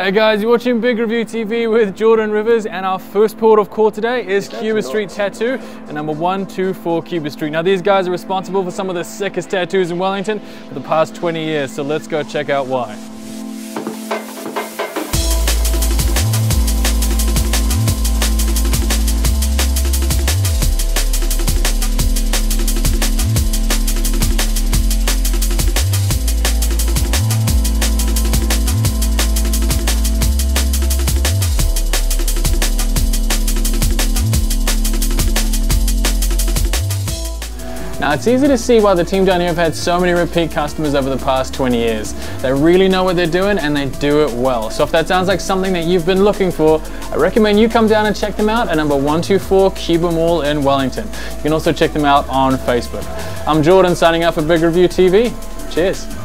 Hey guys, you're watching Big Review TV with Jordan Rivers, and our first port of call today is Cuba Street Tattoo, the number 124 Cuba Street. Now, these guys are responsible for some of the sickest tattoos in Wellington for the past 20 years, so let's go check out why. Now it's easy to see why the team down here have had so many repeat customers over the past 20 years. They really know what they're doing and they do it well. So if that sounds like something that you've been looking for, I recommend you come down and check them out at number 124 Cuba Mall in Wellington. You can also check them out on Facebook. I'm Jordan signing up for Big Review TV. Cheers.